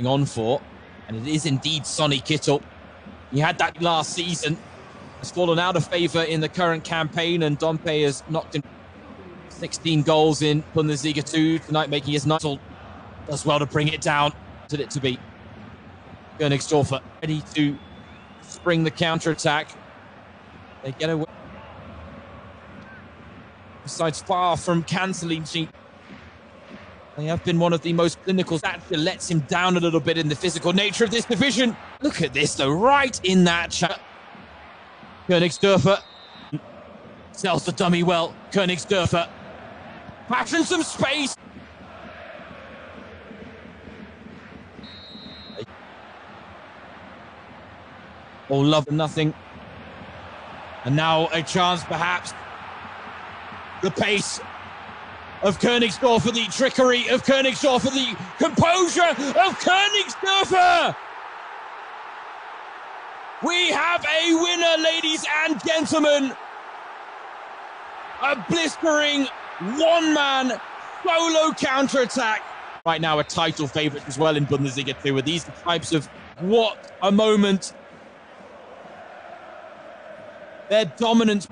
on for, and it is indeed Sonny Kittel. He had that last season, has fallen out of favour in the current campaign, and Dompé has knocked in 16 goals in Bundesliga 2 tonight, making his ninth. Does well to bring it down. Did it to be Königsdörfer ready to spring the counter attack. They get away. Besides, far from cancelling. They have been one of the most clinical. That lets him down a little bit in the physical nature of this division. Look at this, though, right in that chat. Königsdörfer sells the dummy well. Königsdörfer passion some space. All love and nothing. And now a chance, perhaps. The pace of Königsdörfer, the trickery of Königsdörfer, the composure of Königsdörfer. We have a winner, ladies and gentlemen. A blistering one man solo counter attack. Right now, a title favourite as well in Bundesliga 2. Are these the types of what a moment? Their dominance